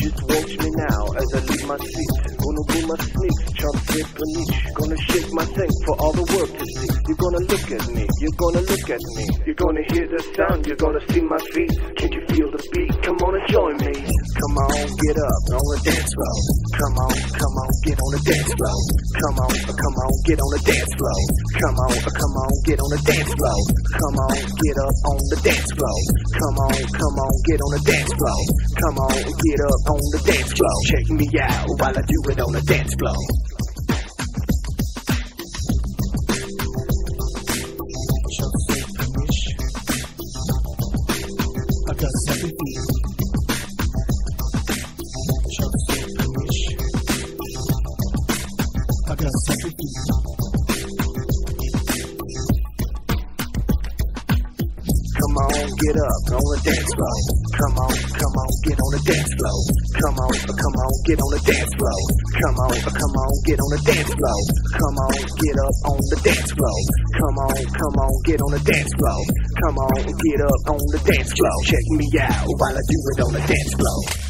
Just watch me now as I leave my seat. Gonna do my sneaks, chop dip paniche. Gonna shake my thing for all the world to see. You're gonna look at me, you're gonna look at me. You're gonna hear the sound, you're gonna see my feet. Can't you feel the beat? Come on and join me. Come on, get up on the dance floor. Come on, come on, get on the dance floor. Come on, come on, get on the dance floor. Come on, come on, get on the dance floor. Come on, get up on the dance floor. Come on, come on, get on the dance floor. Come on, get up on the dance floor. Check me out while I do it on the dance floor. I got seven feet. I got seven feet. Come on, get up on the dance floor. Come on, come on, get on the dance floor. Come on, come on, get on the dance floor. Come on, come on, get on the dance floor. Come on, get up on the dance floor. Come on, come on, get on the dance floor. Come on, get up on the dance floor. Check me out while I do it on the dance floor.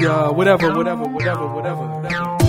Whatever, whatever, whatever, whatever, whatever.